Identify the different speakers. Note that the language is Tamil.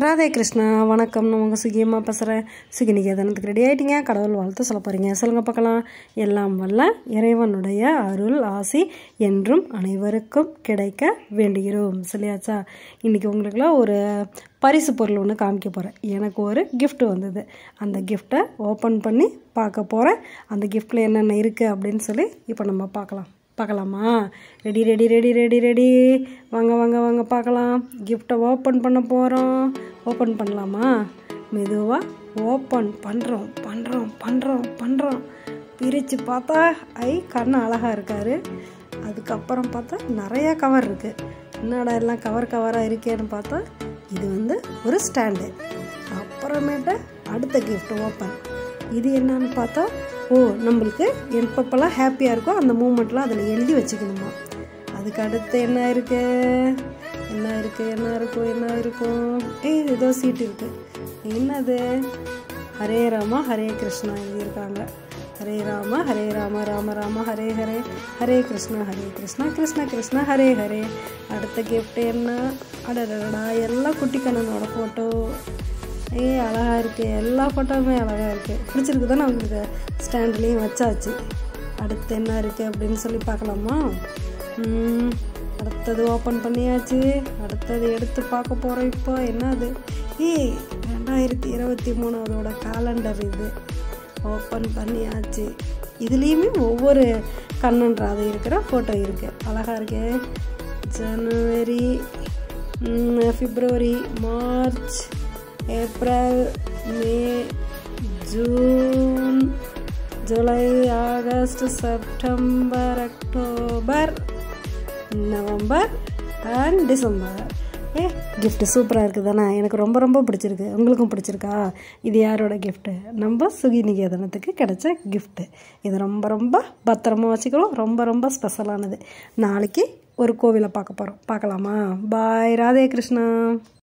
Speaker 1: ராதே கிருஷ்ணா வணக்கம். நான் உங்கள் சுகியமாக பேசுகிறேன் சுகி நிகேதனத்துக்கு ரெடி ஆகிட்டீங்க கடவுள் வாழ்த்து சொல்ல போகிறீங்க சொல்லுங்கள் பார்க்கலாம். எல்லாம் வல்ல இறைவனுடைய அருள் ஆசி என்றும் அனைவருக்கும் கிடைக்க வேண்டுகிறோம். சொல்லியாச்சா? இன்றைக்கி உங்களுக்குலாம் ஒரு பரிசு பொருள் ஒன்று காமிக்க போகிறேன் எனக்கு ஒரு கிஃப்ட் வந்தது. அந்த கிஃப்ட்டை ஓப்பன் பண்ணி பார்க்க போகிறேன் அந்த கிஃப்ட்டில் என்னென்ன இருக்குது அப்படின்னு சொல்லி இப்போ நம்ம பார்க்கலாம். பார்க்கலாமா? Ready ready ready ready ready வாங்க வாங்க வாங்க பார்க்கலாம். கிஃப்ட்டை ஓப்பன் பண்ண போகிறோம் ஓப்பன் பண்ணலாமா? மெதுவாக ஓப்பன் பண்ணுறோம் பண்ணுறோம் பண்ணுறோம் பண்ணுறோம் பிரித்து பார்த்தா ஐ கண்ணு அழகாக இருக்கார். அதுக்கப்புறம் பார்த்தா நிறைய கவர் இருக்குது என்னடா எல்லாம் கவர் கவராக இருக்கேன்னு பார்த்தா இது வந்து ஒரு ஸ்டாண்டு அப்புறமேட்டு அடுத்த கிஃப்ட் ஓப்பன் இது என்னன்னு பார்த்தா ஓ நம்மளுக்கு எப்பப்பெல்லாம் ஹாப்பியாக இருக்கோ அந்த மூமெண்ட்லாம் அதில் எழுதி வச்சுக்கணுமா? அதுக்கு அடுத்து என்ன இருக்கு? என்ன இருக்கு? என்ன இருக்கும் என்ன இருக்கும் ஏய் ஏதோ சீட் இருக்கு. என்னது? ஹரே ராமா ஹரே கிருஷ்ணா எழுதியிருக்காங்க. ஹரே ராம ஹரே ராம ராம ராம ஹரே ஹரே. ஹரே கிருஷ்ணா ஹரே கிருஷ்ணா கிருஷ்ண கிருஷ்ணா ஹரே ஹரே. அடுத்த கிஃப்ட் என்ன? அடடடா எல்லாம் குட்டி கண்ணனோட ஃபோட்டோ ஏய் அழகாக இருக்குது எல்லா ஃபோட்டோவுமே அழகாக இருக்குது பிடிச்சிருக்கு தானே உங்களுக்கு ஸ்டாண்ட்லேயும் வச்சாச்சு. அடுத்து என்ன இருக்குது அப்படின்னு சொல்லி பார்க்கலாமா? அடுத்தது ஓப்பன் பண்ணியாச்சு. அடுத்தது எடுத்து பார்க்க போகிறோம் இப்போ. என்னது? ஏய் ரெண்டாயிரத்தி இருபத்தி மூணு அதோட காலண்டர் இது. ஓப்பன் பண்ணியாச்சு. இதுலேயுமே ஒவ்வொரு கண்ணன் ராதை இருக்கிற ஃபோட்டோ இருக்குது அழகாக இருக்கு. January February February March April May June July August September October November and December. A gift சூப்பராக இருக்குது தானே எனக்கு ரொம்ப ரொம்ப பிடிச்சிருக்கு. உங்களுக்கும் பிடிச்சிருக்கா? இது யாரோட கிஃப்ட்டு நம்ம சுகி நிகேதனத்துக்கு கிடைச்ச கிஃப்ட்டு இது ரொம்ப ரொம்ப பத்திரமா வச்சுக்கிறோம் ரொம்ப ரொம்ப ஸ்பெஷலானது நாளைக்கு ஒரு கோவிலை பார்க்க போகிறோம் பார்க்கலாமா? பாய் ராதே கிருஷ்ணா.